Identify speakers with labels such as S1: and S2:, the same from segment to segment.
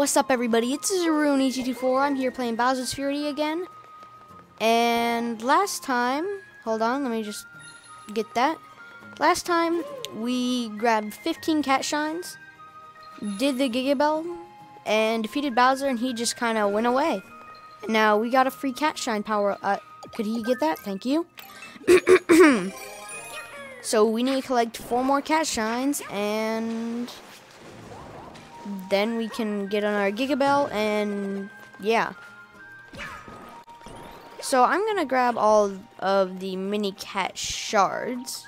S1: What's up, everybody? It's Zeruni224. I'm here playing Bowser's Fury again. And last time, hold on, let me just get that. Last time, we grabbed 15 cat shines, did the Giga Bell, and defeated Bowser, and he just kind of went away. Now, we got a free cat shine power. Uh, could he get that? Thank you. so, we need to collect four more cat shines, and then we can get on our Giga Bell, and yeah. So I'm gonna grab all of the mini cat shards.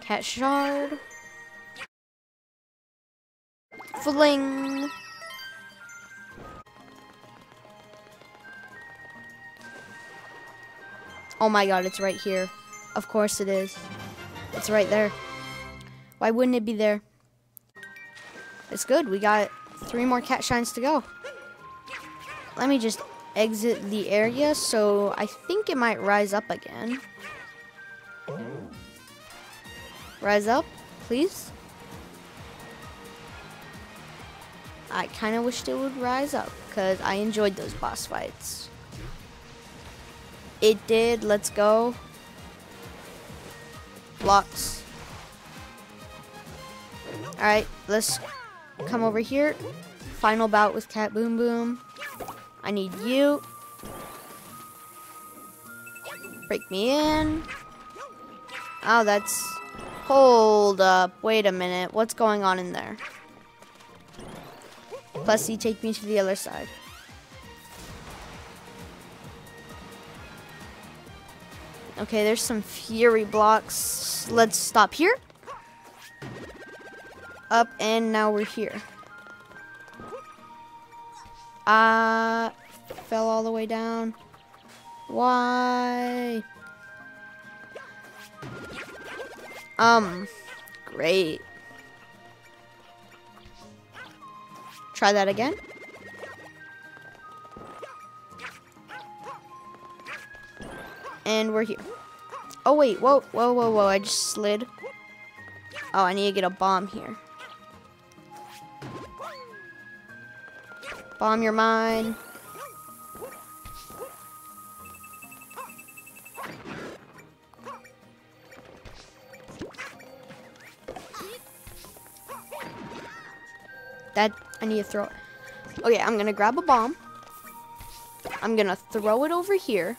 S1: Cat shard. Fling. Oh my god, it's right here. Of course it is. It's right there. Why wouldn't it be there? It's good. We got three more cat shines to go. Let me just exit the area, so I think it might rise up again. Rise up, please. I kind of wished it would rise up, because I enjoyed those boss fights. It did, let's go. Blocks. Alright, let's come over here. Final bout with Cat Boom Boom. I need you. Break me in. Oh, that's... Hold up. Wait a minute. What's going on in there? Plessie, take me to the other side. Okay, there's some Fury blocks. Let's stop here. Up, and now we're here. Uh, fell all the way down. Why? Um, great. Try that again. And we're here. Oh, wait. Whoa, whoa, whoa, whoa. I just slid. Oh, I need to get a bomb here. Bomb your mine. That, I need to throw it. Okay, I'm gonna grab a bomb. I'm gonna throw it over here.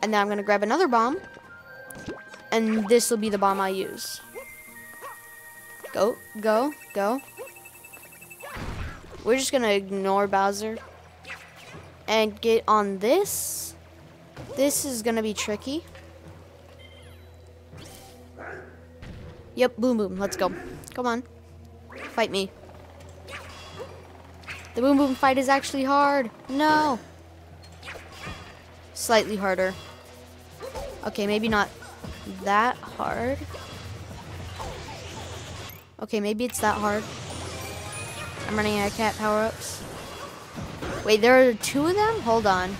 S1: And then I'm gonna grab another bomb. And this will be the bomb I use. Go, go, go. We're just gonna ignore Bowser and get on this. This is gonna be tricky. Yep, boom boom, let's go. Come on. Fight me. The boom boom fight is actually hard. No. Slightly harder. Okay, maybe not that hard. Okay, maybe it's that hard. I'm running out of cat power-ups. Wait, there are two of them? Hold on.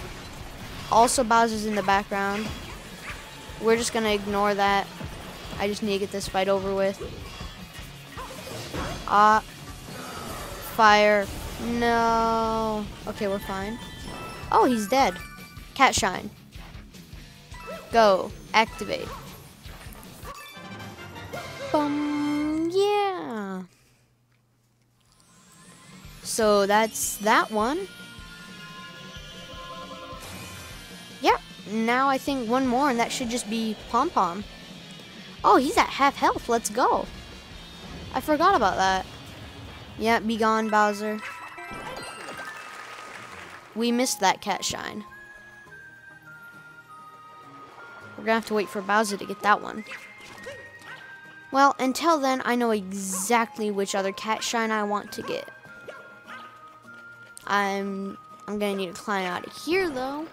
S1: Also, Bowser's in the background. We're just going to ignore that. I just need to get this fight over with. Ah. Uh, fire. No. Okay, we're fine. Oh, he's dead. Cat shine. Go. Activate. Bum. Yeah. So that's that one. Yeah, now I think one more and that should just be Pom Pom. Oh, he's at half health. Let's go. I forgot about that. Yeah, be gone, Bowser. We missed that cat shine. We're gonna have to wait for Bowser to get that one. Well, until then, I know exactly which other cat shine I want to get. I'm I'm gonna need to climb out of here though.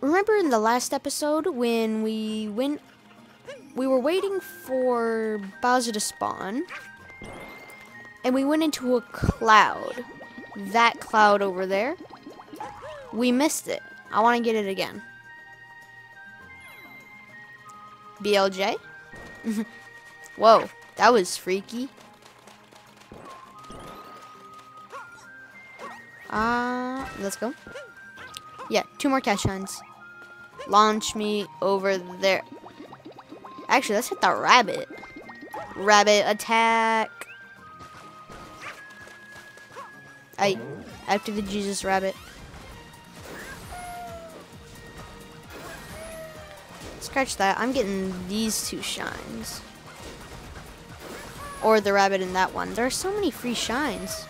S1: Remember in the last episode when we went we were waiting for Bowser to spawn and we went into a cloud. That cloud over there. We missed it. I want to get it again. BLJ? Whoa, that was freaky. Uh, let's go. Yeah, two more cat shines. Launch me over there. Actually, let's hit the rabbit. Rabbit attack. I after the Jesus rabbit. Scratch that. I'm getting these two shines. Or the rabbit in that one. There are so many free shines.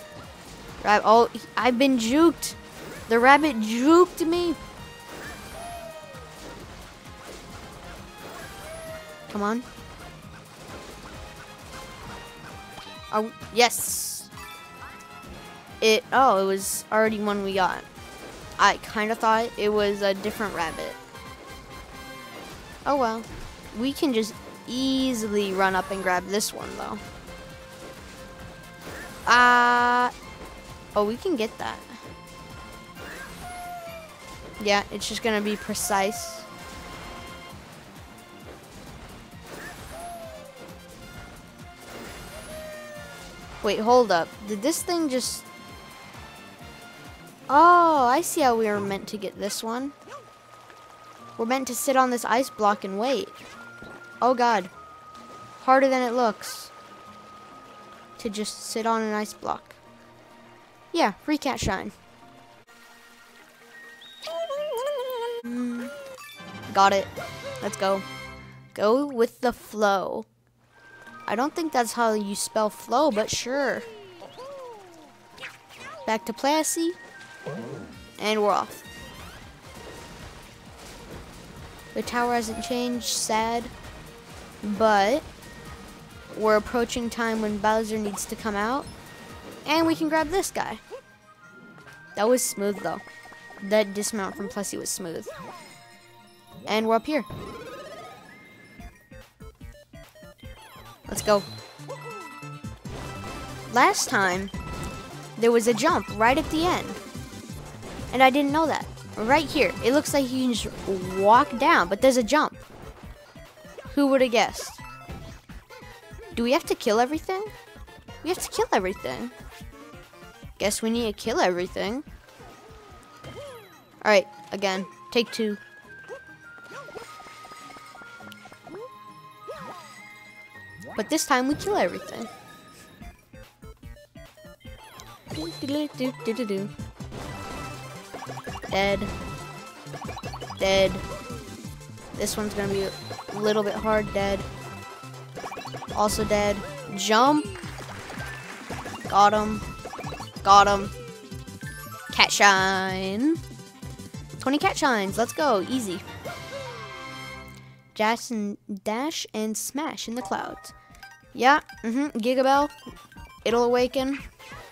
S1: Rab oh, I've been juked. The rabbit juked me. Come on. Oh, yes. It, oh, it was already one we got. I kind of thought it was a different rabbit. Oh well. We can just easily run up and grab this one though. Uh, oh, we can get that. Yeah, it's just gonna be precise. Wait, hold up. Did this thing just... Oh, I see how we were meant to get this one. We're meant to sit on this ice block and wait. Oh god. Harder than it looks. To just sit on an ice block. Yeah, free cat shine. Got it. Let's go. Go with the flow. I don't think that's how you spell flow, but sure. Back to Plessie. And we're off. The tower hasn't changed, sad. But we're approaching time when Bowser needs to come out. And we can grab this guy. That was smooth though. That dismount from Plessie was smooth. And we're up here. Let's go. Last time, there was a jump right at the end. And I didn't know that. Right here. It looks like you can just walk down, but there's a jump. Who would have guessed? Do we have to kill everything? We have to kill everything. Guess we need to kill everything. Alright, again. Take two. But this time we kill everything. Dead. Dead. This one's gonna be a little bit hard. Dead. Also dead. Jump. Got him. Got him. Cat shine. 20 cat shines. Let's go. Easy. And dash and smash in the clouds. Yeah, mm-hmm. Gigabell. It'll awaken.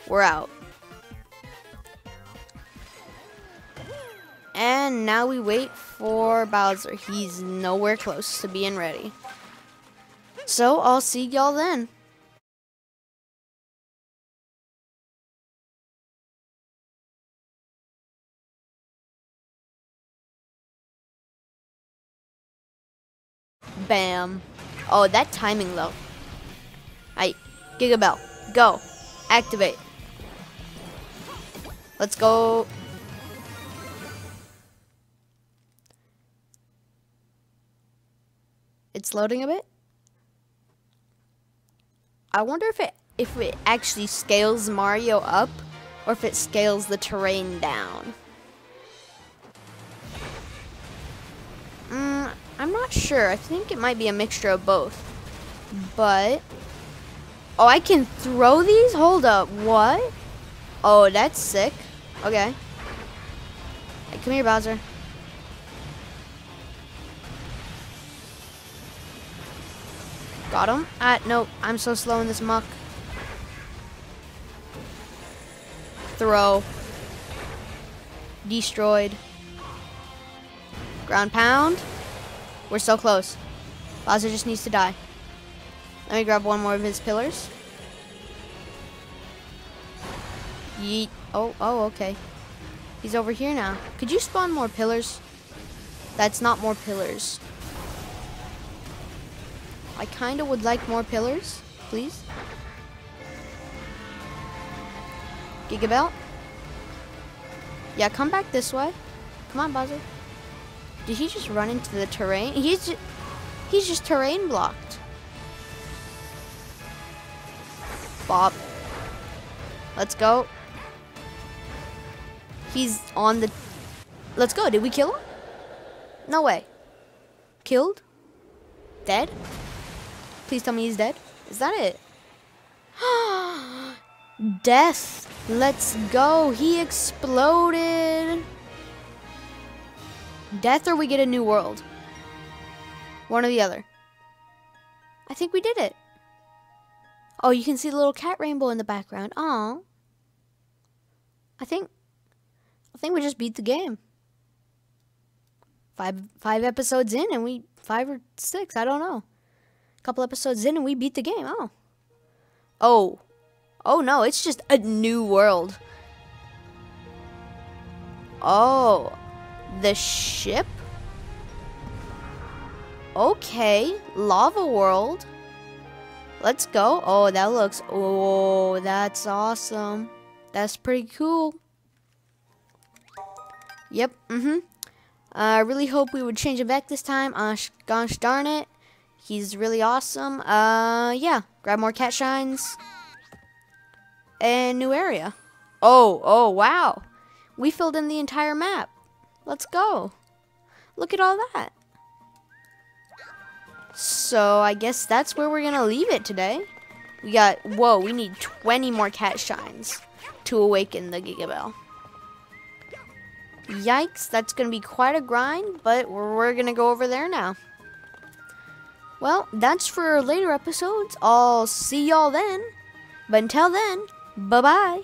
S1: We're out. And now we wait for Bowser. He's nowhere close to being ready. So I'll see y'all then. Bam. Oh, that timing though. Alright, Gigabell, go. Activate. Let's go. It's loading a bit. I wonder if it if it actually scales Mario up or if it scales the terrain down. I'm not sure. I think it might be a mixture of both. But Oh, I can throw these? Hold up. What? Oh, that's sick. Okay. Hey, come here, Bowser. Got him? Ah, no. I'm so slow in this muck. Throw. Destroyed. Ground pound. We're so close. Bowser just needs to die. Let me grab one more of his pillars. Yeet. Oh, oh, okay. He's over here now. Could you spawn more pillars? That's not more pillars. I kind of would like more pillars, please. Gigabell. Yeah, come back this way. Come on, Bowser. Did he just run into the terrain? He's just, he's just terrain blocked. Bob. Let's go. He's on the... Let's go. Did we kill him? No way. Killed? Dead? Please tell me he's dead. Is that it? Death. Let's go. He exploded. Death or we get a new world. One or the other. I think we did it. Oh, you can see the little cat rainbow in the background. Aw. I think I think we just beat the game. Five five episodes in and we five or six, I don't know. A couple episodes in and we beat the game. Oh. Oh. Oh no, it's just a new world. Oh. The ship? Okay, lava world. Let's go. Oh, that looks, oh, that's awesome. That's pretty cool. Yep, mm-hmm. I uh, really hope we would change him back this time. Uh, gosh darn it. He's really awesome. Uh, yeah, grab more cat shines. And new area. Oh, oh, wow. We filled in the entire map. Let's go. Look at all that. So I guess that's where we're going to leave it today. We got, whoa, we need 20 more cat shines to awaken the Gigabell. Yikes, that's going to be quite a grind, but we're going to go over there now. Well, that's for later episodes. I'll see y'all then. But until then, bye-bye.